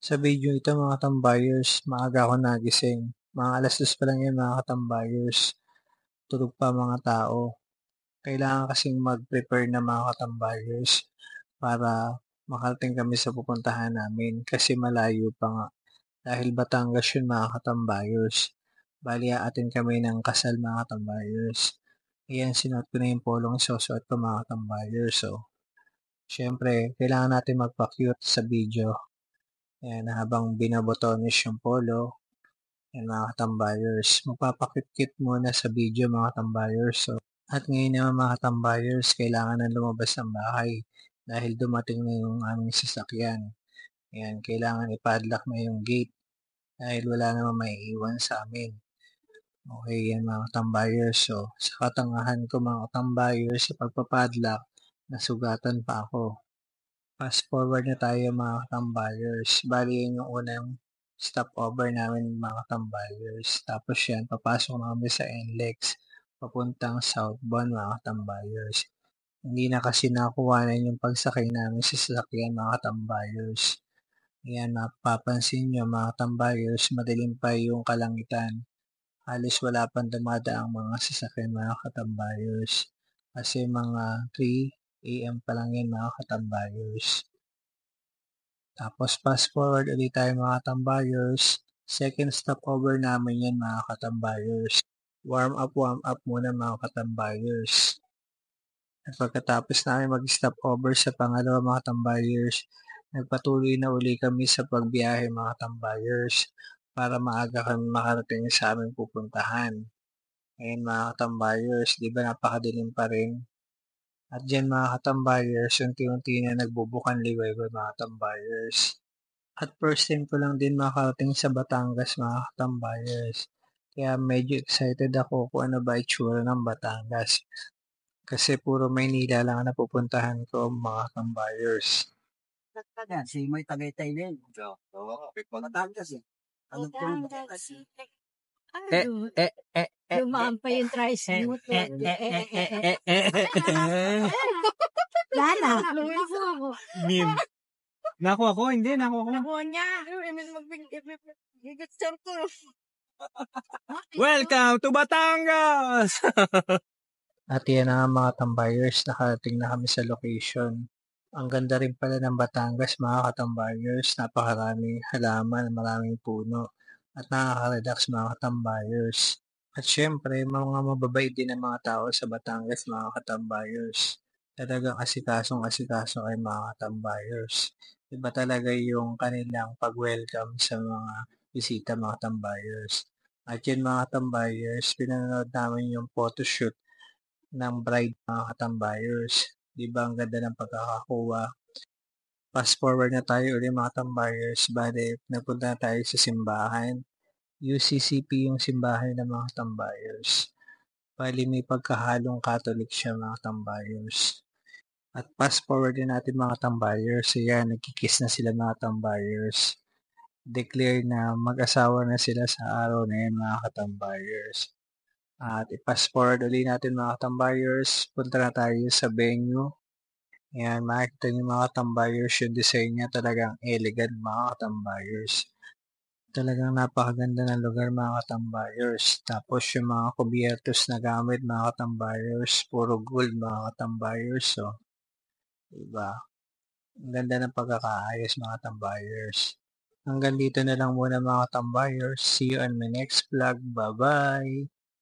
Sa video ito mga tambayers, maaga ako nagising. Mga alas dos pa lang yan mga katambayers. Tulog pa mga tao. Kailangan kasing mag-prepare na mga katambayers para makarating kami sa pupuntahan namin kasi malayo pa nga. Dahil Batangas yun mga katambayers. Bali atin kami ng kasal mga katambayers. Ayan, sinuot ko na yung polong isusuot ko mga katambayers. So, syempre, kailangan natin magpa-cute sa video. Ayan, habang binabotonis yung polo. Ayan mga katambayers. Magpapakit-kit muna sa video mga katambayers. So, at ngayon naman mga katambayers, kailangan na lumabas ng bahay dahil dumating na yung aming sasakyan. Ayan, kailangan ipadlock na yung gate dahil wala naman may iwan sa amin. Okay, yan mga katambayers. So, sa katangahan ko mga katambayers, sa pagpapadlock, nasugatan pa ako. Fast forward na tayo mga katambayers. Bali yun yung unang stopover namin mga katambayers. Tapos yan, papasok na kami sa NLEX papuntang southbound mga katambayers. Hindi na kasi nakuhanan yung pagsakay namin sa sasakyan mga katambayers. Ayan, mapapansin nyo mga katambayers, madilim pa yung kalangitan. Halos wala pang dumadaang mga sasakyan mga katambayers. Kasi mga 3 AM pa lang yan mga katambayers. Tapos fast forward ulit tayo mga katambayers. Second stopover namin yan mga katambayers. Warm up, warm up muna mga katambayers. At pagkatapos namin mag-stop over sa pangalawa mga tambayers, nagpatuloy na uli kami sa pagbiyahe mga tambayers para maaga kami makarating sa aming pupuntahan. Ngayon mga katambayers, di ba napakadilim pa rin? At dyan mga katambayers, unti-unti na nagbubukan liwayway mga katambayers. At first time ko lang din makarating sa Batangas mga katambayers. Kaya medyo excited ako kung ano ba itsura ng Batangas. Kasi puro Maynila lang ang napupuntahan ko mga katambayers. Yan, si Moy Tagaytay din. Oo, Batangas eh. Ano Batangas City. Eh, Ano? eh, eh, eh, Dumaan pa yung tricycle. eh, eh, eh, eh, eh, eh. Lala. Lumiso ako. Meme. Naku ako, hindi, naku ako. Nakuha niya. Imbis mag-picture ko. Welcome to Batangas! At yan na mga tambayers, nakarating na kami sa location. Ang ganda rin pala ng Batangas mga katambayers, napakaraming halaman, maraming puno, at nakaka-relax mga katambayers. At syempre, mga mababait din ang mga tao sa Batangas mga katambayers. Talagang asikasong asikaso ay mga katambayers. Iba talaga yung kanilang pag-welcome sa mga bisita mga tambayers. At yun mga tambayers, pinanood namin yung photoshoot ng bride mga katambayers. Di ba ang ganda ng pagkakakuha? Fast forward na tayo ulit mga tambayers. Bale, napunta na tayo sa simbahan. UCCP yung simbahan ng mga tambayers. Bali, may pagkahalong Catholic siya mga tambayers. At fast forward din natin mga tambayers. Ayan, nagkikiss na sila mga tambayers. Declare na mag-asawa na sila sa araw na yan mga katambayers. At i-fast forward ulit natin mga tambayers. Punta na tayo sa venue. Ayan, makikita niyo mga tambayers yung design niya talagang elegant mga tambayers. Talagang napakaganda ng lugar mga katambayers. Tapos yung mga kubiertos na gamit mga katambayers, puro gold mga katambayers. So, diba? Ang ganda ng pagkakaayos mga tambayers. Hanggang dito na lang muna mga tambayers. See you on my next vlog. Bye-bye!